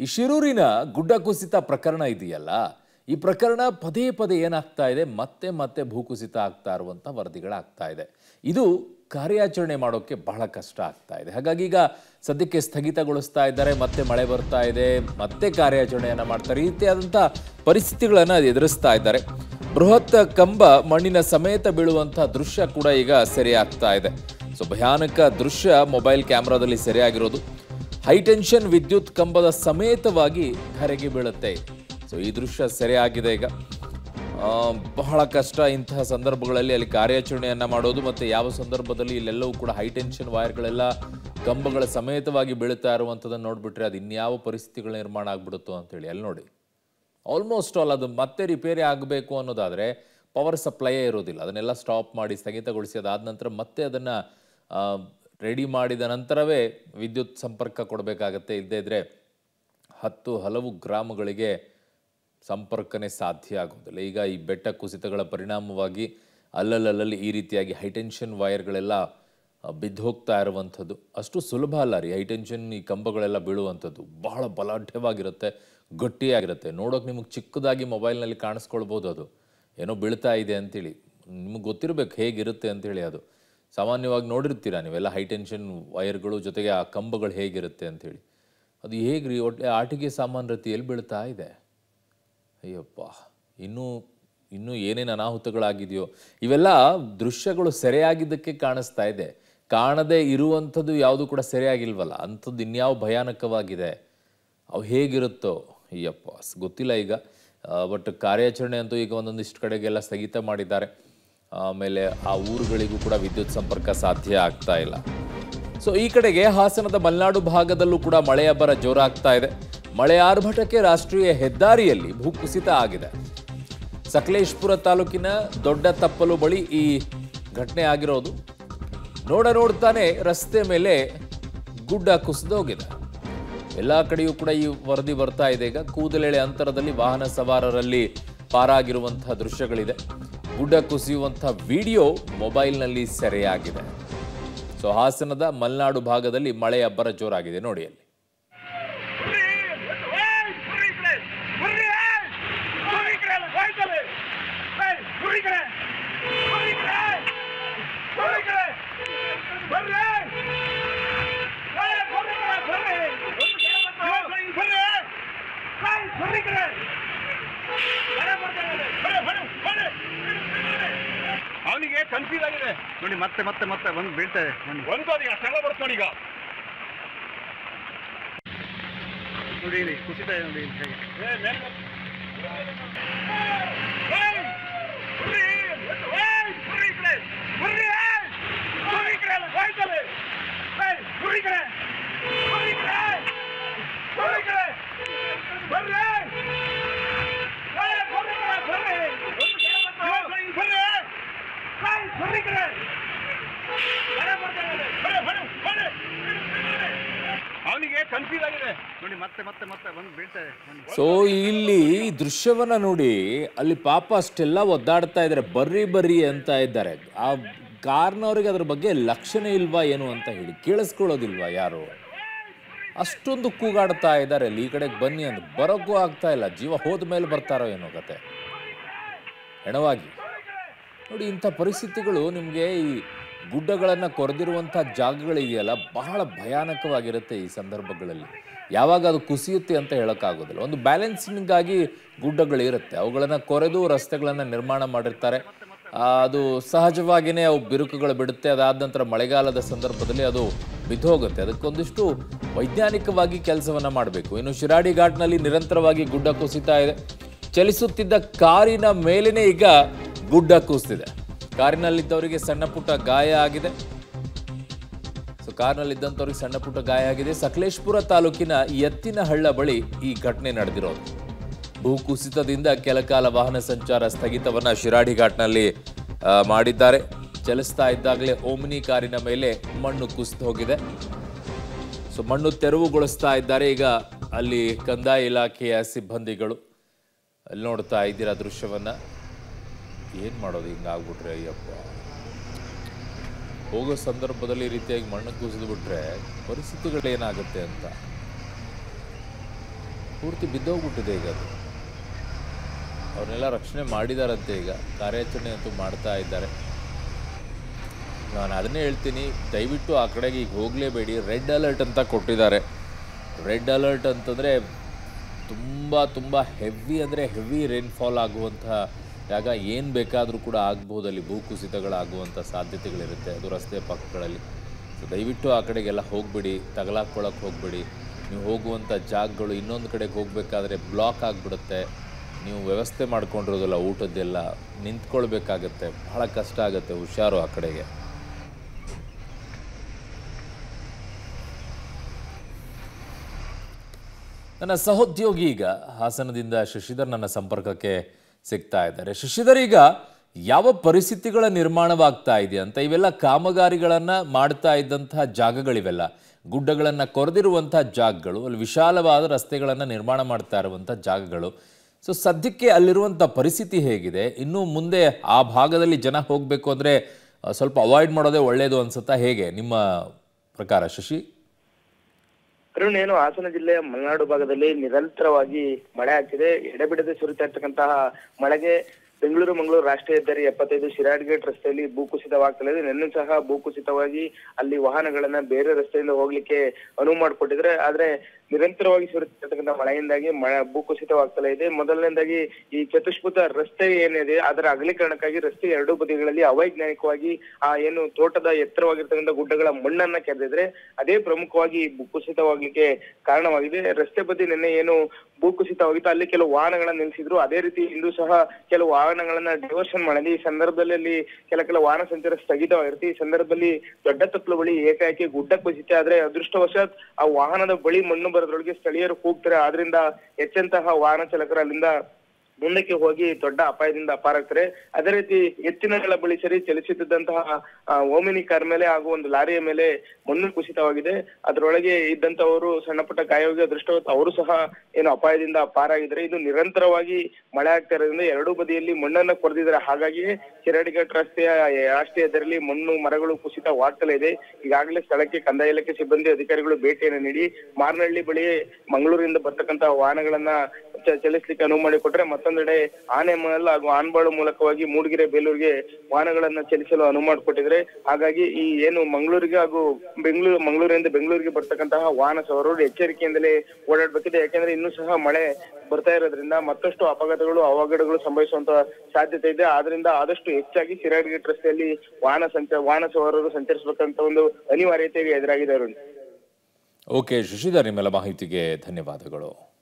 ಈ ಶಿರೂರಿನ ಗುಡ್ಡ ಕುಸಿತ ಪ್ರಕರಣ ಇದೆಯಲ್ಲ? ಈ ಪ್ರಕರಣ ಪದೇ ಪದೇ ಏನಾಗ್ತಾ ಇದೆ? ಮತ್ತೆ ಮತ್ತೆ ಭೂಕುಸಿತ ಆಗ್ತಾ ಇರುವಂಥ ವರದಿಗಳಾಗ್ತಾ ಇದೆ. ಇದು ಕಾರ್ಯಾಚರಣೆ ಮಾಡೋಕ್ಕೆ ಬಹಳ ಕಷ್ಟ ಆಗ್ತಾ ಇದೆ. ಹಾಗಾಗಿ ಈಗ ಸದ್ಯಕ್ಕೆ ಸ್ಥಗಿತಗೊಳಿಸ್ತಾ ಇದ್ದಾರೆ, ಮತ್ತೆ ಮಳೆ ಬರ್ತಾ ಇದೆ, ಮತ್ತೆ ಕಾರ್ಯಾಚರಣೆಯನ್ನು ಮಾಡ್ತಾರೆ. ಈ ರೀತಿಯಾದಂಥ ಪರಿಸ್ಥಿತಿಗಳನ್ನು ಎದುರಿಸ್ತಾ ಇದ್ದಾರೆ. ಬೃಹತ್ ಕಂಬ ಮಣ್ಣಿನ ಸಮೇತ ಬೀಳುವಂಥ ದೃಶ್ಯ ಕೂಡ ಈಗ ಸೆರೆಯಾಗ್ತಾ ಇದೆ. ಸೊ ಭಯಾನಕ ದೃಶ್ಯ ಮೊಬೈಲ್ ಕ್ಯಾಮ್ರಾದಲ್ಲಿ ಸೆರೆಯಾಗಿರೋದು. ಹೈಟೆನ್ಷನ್ ವಿದ್ಯುತ್ ಕಂಬದ ಸಮೇತವಾಗಿ ಧರೆಗೆ ಬೀಳುತ್ತೆ. ಸೊ ಈ ದೃಶ್ಯ ಸೆರೆಯಾಗಿದೆ ಈಗ. ಬಹಳ ಕಷ್ಟ ಇಂತಹ ಸಂದರ್ಭಗಳಲ್ಲಿ ಅಲ್ಲಿ ಕಾರ್ಯಾಚರಣೆಯನ್ನು ಮಾಡೋದು ಮತ್ತು ಯಾವ ಸಂದರ್ಭದಲ್ಲಿ ಇಲ್ಲೆಲ್ಲವೂ ಕೂಡ ಹೈಟೆನ್ಷನ್ ವೈರ್ಗಳೆಲ್ಲ ಕಂಬಗಳ ಸಮೇತವಾಗಿ ಬೀಳುತ್ತಾ ಇರುವಂಥದ್ದನ್ನು ನೋಡಿಬಿಟ್ರೆ ಅದು ಇನ್ಯಾವ ಪರಿಸ್ಥಿತಿಗಳ ನಿರ್ಮಾಣ ಆಗ್ಬಿಡುತ್ತೋ ಅಂತೇಳಿ ಅಲ್ಲಿ ನೋಡಿ. ಆಲ್ಮೋಸ್ಟ್ ಆಲ್ ಅದು ಮತ್ತೆ ರಿಪೇರಿ ಆಗಬೇಕು ಅನ್ನೋದಾದರೆ ಪವರ್ ಸಪ್ಲೈಯೇ ಇರೋದಿಲ್ಲ. ಅದನ್ನೆಲ್ಲ ಸ್ಟಾಪ್ ಮಾಡಿ ಸ್ಥಗಿತಗೊಳಿಸಿ ಅದಾದ ನಂತರ ಮತ್ತೆ ಅದನ್ನು ರೆಡಿ ಮಾಡಿದ ನಂತರವೇ ವಿದ್ಯುತ್ ಸಂಪರ್ಕ ಕೊಡಬೇಕಾಗತ್ತೆ. ಇಲ್ಲದೇ ಇದ್ದರೆ ಹತ್ತು ಹಲವು ಗ್ರಾಮಗಳಿಗೆ ಸಂಪರ್ಕನೇ ಸಾಧ್ಯ ಆಗೋದಿಲ್ಲ ಈಗ ಈ ಬೆಟ್ಟ ಕುಸಿತಗಳ ಪರಿಣಾಮವಾಗಿ ಅಲ್ಲಲ್ಲಲ್ಲಿ ಈ ರೀತಿಯಾಗಿ ಹೈಟೆನ್ಷನ್ ವೈರ್ಗಳೆಲ್ಲ ಬಿದ್ದು ಹೋಗ್ತಾ ಇರುವಂಥದ್ದು. ಅಷ್ಟು ಸುಲಭ ಅಲ್ಲ ರೀ. ಹೈಟೆನ್ಷನ್ ಈ ಕಂಬಗಳೆಲ್ಲ ಬೀಳುವಂಥದ್ದು. ಬಹಳ ಬಲಾಢ್ಯವಾಗಿರುತ್ತೆ, ಗಟ್ಟಿಯಾಗಿರುತ್ತೆ. ನೋಡೋಕೆ ನಿಮಗೆ ಚಿಕ್ಕದಾಗಿ ಮೊಬೈಲ್ನಲ್ಲಿ ಕಾಣಿಸ್ಕೊಳ್ಬೋದು ಅದು. ಏನೋ ಬೀಳ್ತಾ ಇದೆ ಅಂತೇಳಿ. ನಿಮಗೆ ಗೊತ್ತಿರಬೇಕು ಹೇಗಿರುತ್ತೆ ಅಂತೇಳಿ ಅದು. ಸಾಮಾನ್ಯವಾಗಿ ನೋಡಿರ್ತೀರಾ ನೀವೆಲ್ಲ ಹೈಟೆನ್ಷನ್ ವೈರ್ಗಳು ಜೊತೆಗೆ ಆ ಕಂಬಗಳು ಹೇಗಿರುತ್ತೆ ಅಂಥೇಳಿ. ಅದು ಹೇಗೆ ರೀ ಒಟ್ಟೆ ಆಟಿಕೆ ಸಾಮಾನು ರೀತಿ ಎಲ್ಲಿ ಬೀಳ್ತಾ ಇದೆ? ಅಯ್ಯಪ್ಪ, ಇನ್ನೂ ಇನ್ನೂ ಏನೇನು ಅನಾಹುತಗಳಾಗಿದೆಯೋ. ಇವೆಲ್ಲ ದೃಶ್ಯಗಳು ಸೆರೆಯಾಗಿದ್ದಕ್ಕೆ ಕಾಣಿಸ್ತಾ ಇದೆ. ಕಾಣದೇ ಇರುವಂಥದ್ದು ಯಾವುದು ಕೂಡ ಸೆರೆಯಾಗಿಲ್ವಲ್ಲ, ಅಂಥದ್ದು ಇನ್ಯಾವ ಭಯಾನಕವಾಗಿದೆ? ಅವು ಹೇಗಿರುತ್ತೋ? ಅಯ್ಯಪ್ಪ, ಗೊತ್ತಿಲ್ಲ ಈಗ. ಬಟ್ ಕಾರ್ಯಾಚರಣೆ ಅಂತೂ ಈಗ ಒಂದೊಂದಿಷ್ಟು ಕಡೆಗೆಲ್ಲ ಸ್ಥಗಿತ ಮಾಡಿದ್ದಾರೆ. ಆಮೇಲೆ ಆ ಊರುಗಳಿಗೂ ಕೂಡ ವಿದ್ಯುತ್ ಸಂಪರ್ಕ ಸಾಧ್ಯ ಆಗ್ತಾ ಇಲ್ಲ. ಸೊ ಈ ಕಡೆಗೆ ಹಾಸನದ ಮಲೆನಾಡು ಭಾಗದಲ್ಲೂ ಕೂಡ ಮಳೆಯ ಬರ ಜೋರಾಗ್ತಾ ಇದೆ. ಮಳೆ ಆರ್ಭಟಕ್ಕೆ ರಾಷ್ಟ್ರೀಯ ಹೆದ್ದಾರಿಯಲ್ಲಿ ಭೂಕುಸಿತ ಆಗಿದೆ. ಸಕಲೇಶ್ಪುರ ತಾಲೂಕಿನ ದೊಡ್ಡ ತಪ್ಪಲು ಬಳಿ ಈ ಘಟನೆ ಆಗಿರೋದು. ನೋಡ ನೋಡ್ತಾನೆ ರಸ್ತೆ ಮೇಲೆ ಗುಡ್ಡ ಕುಸಿದೋಗಿದೆ ಎಲ್ಲ ಕಡೆಯೂ ಕೂಡ ಈ ವರದಿ ಬರ್ತಾ ಇದೆ. ಈಗ ಕೂದಲೆಳೆ ಅಂತರದಲ್ಲಿ ವಾಹನ ಸವಾರರಲ್ಲಿ ಪಾರಾಗಿರುವಂತಹ ದೃಶ್ಯಗಳಿದೆ. ಗುಡ್ಡ ಕುಸಿಯುವಂಥ ವಿಡಿಯೋ ಮೊಬೈಲ್ನಲ್ಲಿ ಸೆರೆಯಾಗಿದೆ ಸೊ ಹಾಸನದ ಮಲೆನಾಡು ಭಾಗದಲ್ಲಿ ಮಳೆ ಅಬ್ಬರ ಜೋರಾಗಿದೆ ನೋಡಿ ಅಲ್ಲಿ ಅವನಿಗೆ ಕನ್ಫ್ಯೂಸ್ ಆಗಿದೆ. ನೋಡಿ ಮತ್ತೆ ಮತ್ತೆ ಮತ್ತೆ ಒಂದು ಬೀಳ್ತದೆ ಒಂದು. ಒಂದು ಅದಕ್ಕೆ ಅಷ್ಟೆಲ್ಲ ಬರುತ್ತೆ ನೋಡಿ ಈಗ. ನೋಡಿ ಇಲ್ಲಿ ಕುಸಿತ ಇದೆ ನೋಡಿ ಇಲ್ಲಿ ಹೇಗೆ ಕನ್ಫ್ಯೂಸ್ ಆಗಿದೆ ನೋಡಿ ಮತ್ತೆ ಮತ್ತೆ ಮತ್ತೆ ಒಂದು ಬೀಳ್ತದೆ ಒಂದು ಸೊ ಇಲ್ಲಿ ದೃಶ್ಯವನ್ನ ನೋಡಿ, ಅಲ್ಲಿ ಪಾಪ ಅಷ್ಟೆಲ್ಲ ಒದ್ದಾಡ್ತಾ ಇದ್ದಾರೆ, ಬರ್ರಿ ಬರ್ರಿ ಅಂತ ಇದ್ದಾರೆ. ಆ ಕಾರ್ನವ್ರಿಗೆ ಅದ್ರ ಬಗ್ಗೆ ಲಕ್ಷಣ ಇಲ್ವಾ, ಏನು ಅಂತ ಹೇಳಿ ಕೇಳಿಸ್ಕೊಳ್ಳೋದಿಲ್ವಾ ಯಾರು? ಅಷ್ಟೊಂದು ಕೂಗಾಡ್ತಾ ಇದ್ದಾರೆ, ಅಲ್ಲಿ ಈ ಕಡೆಗೆ ಬನ್ನಿ ಅಂತ ಬರೋಕ್ಕೂ ಆಗ್ತಾ ಇಲ್ಲ, ಜೀವ ಹೋದ ಮೇಲೆ ಬರ್ತಾರೋ ಏನೋ ಕತೆ. ಹೆಣವಾಗಿ ನೋಡಿ, ಇಂಥ ಪರಿಸ್ಥಿತಿಗಳು ನಿಮಗೆ ಈ ಗುಡ್ಡಗಳನ್ನು ಕೊರೆದಿರುವಂಥ ಜಾಗಗಳಿದೆಯಲ್ಲ ಬಹಳ ಭಯಾನಕವಾಗಿರುತ್ತೆ ಈ ಸಂದರ್ಭಗಳಲ್ಲಿ. ಯಾವಾಗ ಅದು ಕುಸಿಯುತ್ತೆ ಅಂತ ಹೇಳೋಕ್ಕಾಗೋದಿಲ್ಲ. ಒಂದು ಬ್ಯಾಲೆನ್ಸಿಂಗಾಗಿ ಗುಡ್ಡಗಳಿರುತ್ತೆ ಅವುಗಳನ್ನು ಕೊರೆದು ರಸ್ತೆಗಳನ್ನು ನಿರ್ಮಾಣ ಮಾಡಿರ್ತಾರೆ. ಅದು ಸಹಜವಾಗಿಯೇ ಅವು ಬಿರುಕುಗಳು ಬಿಡುತ್ತೆ. ಅದಾದ ನಂತರ ಮಳೆಗಾಲದ ಸಂದರ್ಭದಲ್ಲಿ ಅದು ಬಿದ್ದೋಗುತ್ತೆ. ಅದಕ್ಕೊಂದಿಷ್ಟು ವೈಜ್ಞಾನಿಕವಾಗಿ ಕೆಲಸವನ್ನು ಮಾಡಬೇಕು. ಇನ್ನು ಶಿರಾಡಿ ಘಾಟ್ನಲ್ಲಿ ನಿರಂತರವಾಗಿ ಗುಡ್ಡ ಕುಸಿತಾ ಇದೆ. ಚಲಿಸುತ್ತಿದ್ದ ಕಾರಿನ ಮೇಲೇ ಈಗ ಗುಡ್ಡ ಕುಸಿದಿದೆ. ಕಾರಿನಲ್ಲಿದ್ದವರಿಗೆ ಸಣ್ಣ ಪುಟ್ಟ ಗಾಯ ಆಗಿದೆ. ಸೊ ಕಾರ್ನಲ್ಲಿದ್ದಂಥವ್ರಿಗೆ ಸಣ್ಣ ಪುಟ್ಟ ಗಾಯ ಆಗಿದೆ. ಸಕಲೇಶ್ಪುರ ತಾಲೂಕಿನ ಎತ್ತಿನಹಳ್ಳ ಬಳಿ ಈ ಘಟನೆ ನಡೆದಿರೋದು. ಭೂಕುಸಿತದಿಂದ ಕೆಲಕಾಲ ವಾಹನ ಸಂಚಾರ ಸ್ಥಗಿತವನ್ನ ಶಿರಾಡಿ ಘಾಟ್ನಲ್ಲಿ ಮಾಡಿದ್ದಾರೆ. ಚಲಿಸ್ತಾ ಇದ್ದಾಗಲೇ ಓಮಿನಿ ಕಾರಿನ ಮೇಲೆ ಮಣ್ಣು ಕುಸಿದು ಹೋಗಿದೆ. ಸೊ ಮಣ್ಣು ತೆರವುಗೊಳಿಸ್ತಾ ಇದ್ದಾರೆ ಈಗ ಅಲ್ಲಿ ಕಂದಾಯ ಇಲಾಖೆಯ ಸಿಬ್ಬಂದಿಗಳು. ಅಲ್ಲಿ ನೋಡ್ತಾ ಇದ್ದೀರಾ ದೃಶ್ಯವನ್ನ. ಏನ್ ಮಾಡೋದು ಹಿಂಗಾಗ್ಬಿಟ್ರೆ ಅಯ್ಯಪ್ಪ. ಹೋಗೋ ಸಂದರ್ಭದಲ್ಲಿ ರೀತಿಯಾಗಿ ಮಣ್ಣು ಕುಸಿದು ಬಿಟ್ರೆ ಪರಿಸ್ಥಿತಿಗಳು ಏನಾಗುತ್ತೆ ಅಂತ. ಪೂರ್ತಿ ಬಿದ್ದೋಗ್ಬಿಟ್ಟಿದೆ ಈಗ ಅದು. ಅವ್ರನ್ನೆಲ್ಲ ರಕ್ಷಣೆ ಮಾಡಿದಾರಂತೆ ಈಗ. ಕಾರ್ಯಾಚರಣೆ ಅಂತೂ ಮಾಡ್ತಾ ಇದ್ದಾರೆ. ನಾನು ಅದನ್ನೇ ಹೇಳ್ತೀನಿ. ದಯವಿಟ್ಟು ಆ ಕಡೆಗೆ ಈಗ ಹೋಗಲೇಬೇಡಿ. ರೆಡ್ ಅಲರ್ಟ್ ಅಂತ ಕೊಟ್ಟಿದ್ದಾರೆ. ರೆಡ್ ಅಲರ್ಟ್ ಅಂತಂದರೆ ತುಂಬ ತುಂಬ ಹೆವಿ ಅಂದರೆ ಹೆವಿ ರೈನ್ಫಾಲ್ ಆಗುವಂತಹ ಜಾಗ ಏನು ಬೇಕಾದರೂ ಕೂಡ ಆಗ್ಬೋದು, ಅಲ್ಲಿ ಭೂಕುಸಿತಗಳಾಗುವಂಥ ಸಾಧ್ಯತೆಗಳಿರುತ್ತೆ ಅದು ರಸ್ತೆ ಪಕ್ಕಗಳಲ್ಲಿ. ಸೊ ದಯವಿಟ್ಟು ಆ ಕಡೆಗೆಲ್ಲ ಹೋಗಬೇಡಿ ತಗಲಾಕ್ಕೊಳಕ್ಕೆ ಹೋಗಬೇಡಿ. ನೀವು ಹೋಗುವಂಥ ಜಾಗಗಳು ಇನ್ನೊಂದು ಕಡೆಗೆ ಹೋಗಬೇಕಾದ್ರೆ ಬ್ಲಾಕ್ ಆಗಿಬಿಡುತ್ತೆ. ನೀವು ವ್ಯವಸ್ಥೆ ಮಾಡ್ಕೊಂಡಿರೋದಿಲ್ಲ ಊಟದ್ದೆಲ್ಲ ನಿಂತ್ಕೊಳ್ಬೇಕಾಗತ್ತೆ. ಬಹಳ ಕಷ್ಟ ಆಗುತ್ತೆ ಹುಷಾರು ಆ ಕಡೆಗೆ. ನನ್ನ ಸಹೋದ್ಯೋಗಿ ಈಗ ಹಾಸನದಿಂದ ಶಶಿಧರ್ ನನ್ನ ಸಂಪರ್ಕಕ್ಕೆ ಸಿಗ್ತಾ ಇದ್ದಾರೆ. ಶಶಿಧರ್ ಈಗ ಯಾವ ಪರಿಸ್ಥಿತಿಗಳ ನಿರ್ಮಾಣವಾಗ್ತಾ ಇದೆ ಅಂತ, ಇವೆಲ್ಲ ಕಾಮಗಾರಿಗಳನ್ನು ಮಾಡ್ತಾ ಇದ್ದಂತಹ ಜಾಗಗಳಿವೆಲ್ಲ, ಗುಡ್ಡಗಳನ್ನ ಕೊರೆದಿರುವಂತಹ ಜಾಗಗಳು, ಅಲ್ಲಿ ವಿಶಾಲವಾದ ರಸ್ತೆಗಳನ್ನ ನಿರ್ಮಾಣ ಮಾಡ್ತಾ ಇರುವಂಥ ಜಾಗಗಳು. ಸೊ ಸದ್ಯಕ್ಕೆ ಅಲ್ಲಿರುವಂಥ ಪರಿಸ್ಥಿತಿ ಹೇಗಿದೆ? ಇನ್ನು ಮುಂದೆ ಆ ಭಾಗದಲ್ಲಿ ಜನ ಹೋಗಬೇಕು ಅಂದರೆ ಸ್ವಲ್ಪ ಅವಾಯ್ಡ್ ಮಾಡೋದೇ ಒಳ್ಳೆಯದು ಅನ್ಸುತ್ತಾ ಹೇಗೆ ನಿಮ್ಮ ಪ್ರಕಾರ ಶಶಿ? ಅರುಣ್ ಏನು ಹಾಸನ ಜಿಲ್ಲೆಯ ಮಲೆನಾಡು ಭಾಗದಲ್ಲಿ ನಿರಂತರವಾಗಿ ಮಳೆ ಆಗ್ತಿದೆ ಎಡೆಬಿಡದೆ ಸುರಿತಾ ಇರ್ತಕ್ಕಂತಹ ಮಳೆಗೆ ಬೆಂಗಳೂರು, ಮಂಗಳೂರು ರಾಷ್ಟ್ರೀಯ ಹೆದ್ದಾರಿ ಎಪ್ಪತ್ತೈದು, ಶಿರಾಡ್ಗೇಟ್ ರಸ್ತೆಯಲ್ಲಿ ಭೂಕುಸಿತವಾಗ್ತಾ ಇದೆ ನಿನ್ನೆ ಸಹ ಭೂಕುಸಿತವಾಗಿ ಅಲ್ಲಿ ವಾಹನಗಳನ್ನ ಬೇರೆ ರಸ್ತೆಯಿಂದ ಹೋಗ್ಲಿಕ್ಕೆ ಅನುವು ಮಾಡಿಕೊಟ್ಟಿದ್ರೆ ಆದ್ರೆ ನಿರಂತರವಾಗಿ ಸುರಿತಿರ್ತಕ್ಕಂಥ ಮಳೆಯಿಂದಾಗಿ ಮಳೆ ಭೂಕುಸಿತವಾಗ್ತಾ ಇದೆ. ಮೊದಲನೇದಾಗಿ ಈ ಚತುಷ್ಪುತ ರಸ್ತೆ ಏನಿದೆ, ಅದರ ಅಗಲೀಕರಣಕ್ಕಾಗಿ ರಸ್ತೆ ಎರಡೂ ಬದಿಗಳಲ್ಲಿ ಅವೈಜ್ಞಾನಿಕವಾಗಿ, ಆ, ಏನು ತೋಟದ ಎತ್ತರವಾಗಿರ್ತಕ್ಕಂಥ ಗುಡ್ಡಗಳ ಮಣ್ಣನ್ನ ಕೆರೆದಿದ್ರೆ ಅದೇ ಪ್ರಮುಖವಾಗಿ ಭೂಕುಸಿತವಾಗ್ಲಿಕ್ಕೆ ಕಾರಣವಾಗಿದೆ. ರಸ್ತೆ ಬದಿ ನಿನ್ನೆ ಏನು ಭೂಕುಸಿತವಾಗಿತ್ತು, ಅಲ್ಲಿ ಕೆಲವು ವಾಹನಗಳನ್ನ ನಿಲ್ಲಿಸಿದ್ರು ಅದೇ ರೀತಿ ಇಂದು ಸಹ ಕೆಲವು ವಾಹನಗಳನ್ನ ಡೈವರ್ಷನ್ ಮಾಡಲಿ ಈ ಸಂದರ್ಭದಲ್ಲಿ ಕೆಲ ಕೆಲ ವಾಹನ ಸಂಚಾರ ಸ್ಥಗಿತವಾಗಿರುತ್ತೆ ಈ ಸಂದರ್ಭದಲ್ಲಿ ದೊಡ್ಡ ತಪ್ಪಲು ಬಳಿ ಏಕಾಏಕಿ ಗುಡ್ಡ ಕುಸಿತ ಆದ್ರೆ ಅದೃಷ್ಟವಶಾತ್ ಆ ವಾಹನದ ಬಳಿ ಮಣ್ಣು ಬರೋದ್ರೊಳಗೆ ಸ್ಥಳೀಯರು ಕೂಗ್ತಾರೆ ಆದ್ರಿಂದ ಹೆಚ್ಚಂತಹ ವಾಹನ ಚಾಲಕರು ಅಲ್ಲಿಂದ ಮುಂದಕ್ಕೆ ಹೋಗಿ ದೊಡ್ಡ ಅಪಾಯದಿಂದ ಅಪಾರಾಗ್ತಾರೆ. ಅದೇ ರೀತಿ ಎತ್ತಿನಗಳ ಬಳಿ ಸರಿ ಚಲಿಸುತ್ತಿದ್ದಂತಹ ಓಮಿನಿ ಕಾರ್ ಮೇಲೆ ಹಾಗೂ ಒಂದು ಲಾರಿಯ ಮೇಲೆ ಮಣ್ಣು ಕುಸಿತವಾಗಿದೆ. ಅದರೊಳಗೆ ಇದ್ದಂತವರು ಸಣ್ಣ ಪುಟ್ಟ ಗಾಯವಾಗಿ ಅದೃಷ್ಟವತ್ತು ಅವರು ಸಹ ಏನು ಅಪಾಯದಿಂದ ಪಾರಾಗಿದ್ದಾರೆ. ಇದು ನಿರಂತರವಾಗಿ ಮಳೆ ಆಗ್ತಾ ಇರೋದ್ರಿಂದ ಎರಡೂ ಬದಿಯಲ್ಲಿ ಮಣ್ಣನ್ನ ಕೊರೆದಿದ್ದಾರೆ. ಹಾಗಾಗಿ ಶಿರಾಡಿಘಟ್ ರಸ್ತೆಯ ರಾಷ್ಟ್ರೀಯ ಹೆದ್ದಾರಿಯಲ್ಲಿ ಮಣ್ಣು, ಮರಗಳು ಕುಸಿತವಾಗ್ತಲೇ ಇದೆ. ಈಗಾಗಲೇ ಸ್ಥಳಕ್ಕೆ ಕಂದಾಯ ಇಲಾಖೆ ಸಿಬ್ಬಂದಿ ಅಧಿಕಾರಿಗಳು ಭೇಟಿಯನ್ನು ನೀಡಿ ಮಾರ್ನಹಳ್ಳಿ ಬಳಿ ಮಂಗಳೂರಿಂದ ಬರ್ತಕ್ಕಂತ ವಾಹನಗಳನ್ನ ಚಲಿಸ್ಲಿಕ್ಕೆ ಅನುವು ಮಾಡಿಕೊಟ್ರೆ ಮತ್ತೊಂದೆಡೆ ಆನೆಮಹಲ್ ಹಾಗೂ ಆನ್ಬಾಳು ಮೂಲಕವಾಗಿ ಮೂಡಿಗೆರೆ ಬೇಲೂರಿಗೆ ವಾಹನಗಳನ್ನ ಚಲಿಸಲು ಅನುವು ಮಾಡಿಕೊಟ್ಟಿದ್ರೆ, ಹಾಗಾಗಿ ಈ ಏನು ಮಂಗಳೂರಿಗೆ ಹಾಗೂ ಬೆಂಗಳೂರು, ಮಂಗಳೂರಿಂದ ಬೆಂಗಳೂರಿಗೆ ಬರ್ತಕ್ಕಂತಹ ವಾಹನ ಸವಾರರು ಎಚ್ಚರಿಕೆಯಿಂದಲೇ ಓಡಾಡಬೇಕಿದೆ. ಯಾಕೆಂದ್ರೆ ಇನ್ನೂ ಸಹ ಮಳೆ ಬರ್ತಾ ಇರೋದ್ರಿಂದ ಮತ್ತಷ್ಟು ಅಪಘಾತಗಳು, ಅವಘಡಗಳು ಸಂಭವಿಸುವಂತ ಸಾಧ್ಯತೆ ಇದೆ. ಆದ್ರಿಂದ ಆದಷ್ಟು ಹೆಚ್ಚಾಗಿ ಶಿರಾಡ್ಗೇಟ್ ರಸ್ತೆಯಲ್ಲಿ ವಾಹನ ಸಂಚಾರ ವಾಹನ ಸವಾರರು ಸಂಚರಿಸಬೇಕಂತ ಒಂದು ಅನಿವಾರ್ಯತೆಗೆ ಎದುರಾಗಿದೆ ಅರುಣ್. ಓಕೆ, ಶಶಿಧರ್, ನಿಮ್ಮೆಲ್ಲ ಮಾಹಿತಿಗೆ ಧನ್ಯವಾದಗಳು.